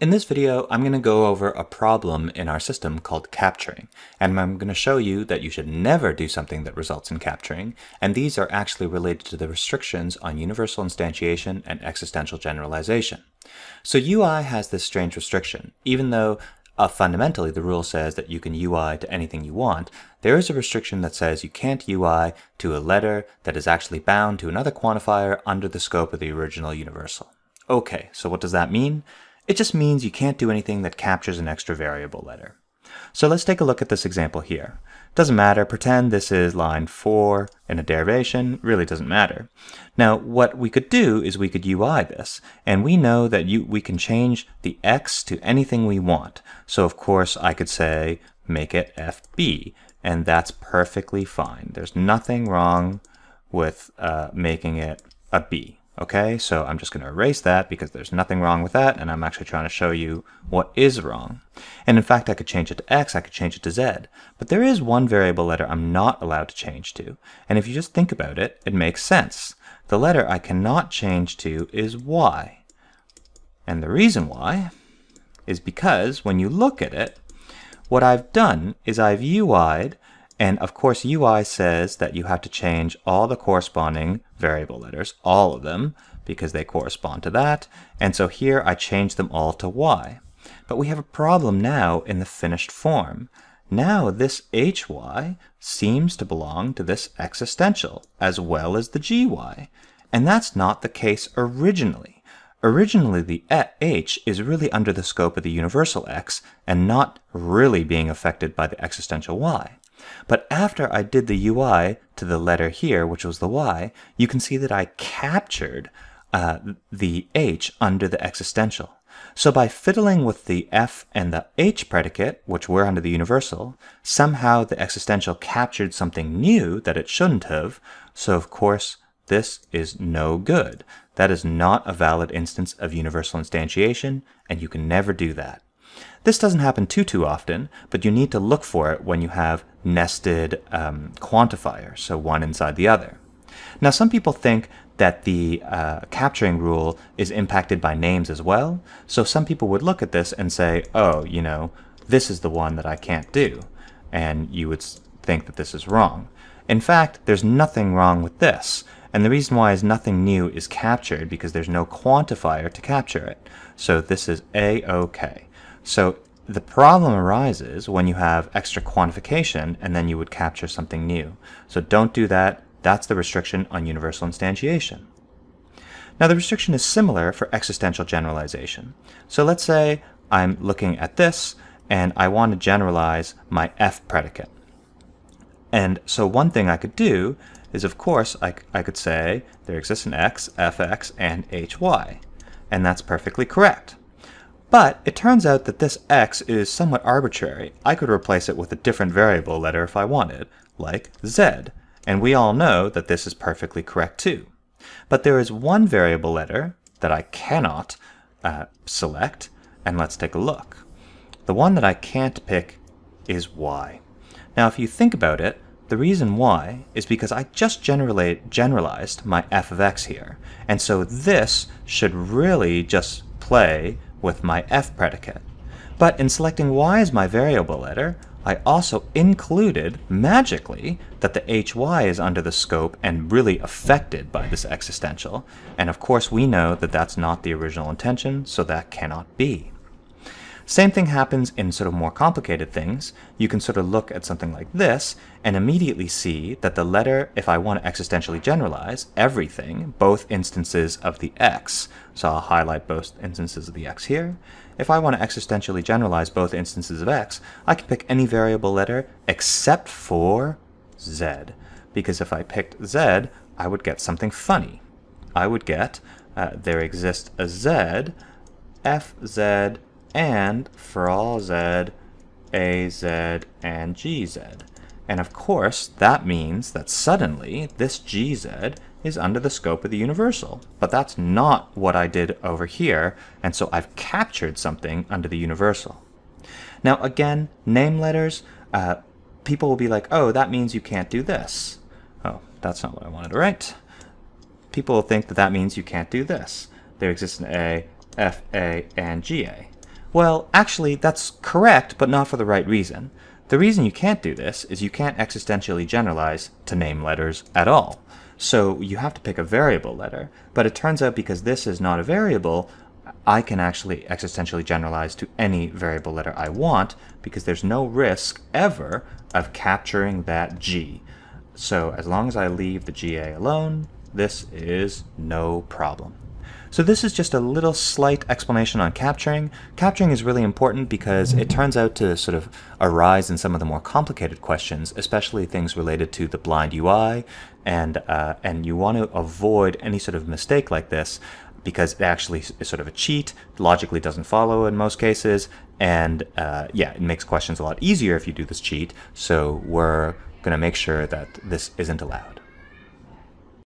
In this video, I'm going to go over a problem in our system called capturing, and I'm going to show you that you should never do something that results in capturing, and these are actually related to the restrictions on universal instantiation and existential generalization. So UI has this strange restriction. Even though uh, fundamentally the rule says that you can UI to anything you want, there is a restriction that says you can't UI to a letter that is actually bound to another quantifier under the scope of the original universal. Okay, so what does that mean? It just means you can't do anything that captures an extra variable letter. So let's take a look at this example here. Doesn't matter, pretend this is line 4 in a derivation, really doesn't matter. Now what we could do is we could UI this, and we know that you, we can change the x to anything we want. So of course I could say make it FB, and that's perfectly fine. There's nothing wrong with uh, making it a B. Okay, so I'm just going to erase that because there's nothing wrong with that, and I'm actually trying to show you what is wrong. And in fact, I could change it to x, I could change it to z, but there is one variable letter I'm not allowed to change to. And if you just think about it, it makes sense. The letter I cannot change to is y. And the reason why is because when you look at it, what I've done is I've UI'd and of course, UI says that you have to change all the corresponding variable letters, all of them, because they correspond to that. And so here I change them all to Y. But we have a problem now in the finished form. Now this HY seems to belong to this existential as well as the GY. And that's not the case originally. Originally, the H is really under the scope of the universal X and not really being affected by the existential Y. But after I did the UI to the letter here, which was the Y, you can see that I captured uh, the H under the existential. So by fiddling with the F and the H predicate, which were under the universal, somehow the existential captured something new that it shouldn't have, so of course this is no good. That is not a valid instance of universal instantiation, and you can never do that. This doesn't happen too, too often, but you need to look for it when you have nested um, quantifiers, so one inside the other. Now, some people think that the uh, capturing rule is impacted by names as well. So some people would look at this and say, oh, you know, this is the one that I can't do. And you would think that this is wrong. In fact, there's nothing wrong with this. And the reason why is nothing new is captured because there's no quantifier to capture it. So this is A-OK. So the problem arises when you have extra quantification and then you would capture something new. So don't do that. That's the restriction on universal instantiation. Now the restriction is similar for existential generalization. So let's say I'm looking at this and I want to generalize my f predicate. And so one thing I could do is of course I, I could say there exists an x, fx, and hy. And that's perfectly correct. But it turns out that this x is somewhat arbitrary. I could replace it with a different variable letter if I wanted, like z, and we all know that this is perfectly correct too. But there is one variable letter that I cannot uh, select, and let's take a look. The one that I can't pick is y. Now if you think about it, the reason why is because I just generally generalized my f of x here, and so this should really just play with my f predicate. But in selecting y as my variable letter, I also included, magically, that the hy is under the scope and really affected by this existential. And of course we know that that's not the original intention, so that cannot be. Same thing happens in sort of more complicated things. You can sort of look at something like this and immediately see that the letter, if I want to existentially generalize everything, both instances of the x, so I'll highlight both instances of the x here. If I want to existentially generalize both instances of x, I can pick any variable letter except for z. Because if I picked z, I would get something funny. I would get uh, there exists a z, fz, and for all z, az, and gz. And of course, that means that suddenly this gz is under the scope of the universal. But that's not what I did over here, and so I've captured something under the universal. Now again, name letters, uh, people will be like, oh, that means you can't do this. Oh, that's not what I wanted to write. People will think that that means you can't do this. There exists an A, F, A, and GA. Well, actually, that's correct, but not for the right reason. The reason you can't do this is you can't existentially generalize to name letters at all. So you have to pick a variable letter, but it turns out because this is not a variable, I can actually existentially generalize to any variable letter I want because there's no risk ever of capturing that G. So as long as I leave the GA alone, this is no problem. So this is just a little slight explanation on capturing. Capturing is really important because it turns out to sort of arise in some of the more complicated questions, especially things related to the blind UI, and, uh, and you want to avoid any sort of mistake like this because it actually is sort of a cheat, logically doesn't follow in most cases, and uh, yeah, it makes questions a lot easier if you do this cheat, so we're going to make sure that this isn't allowed.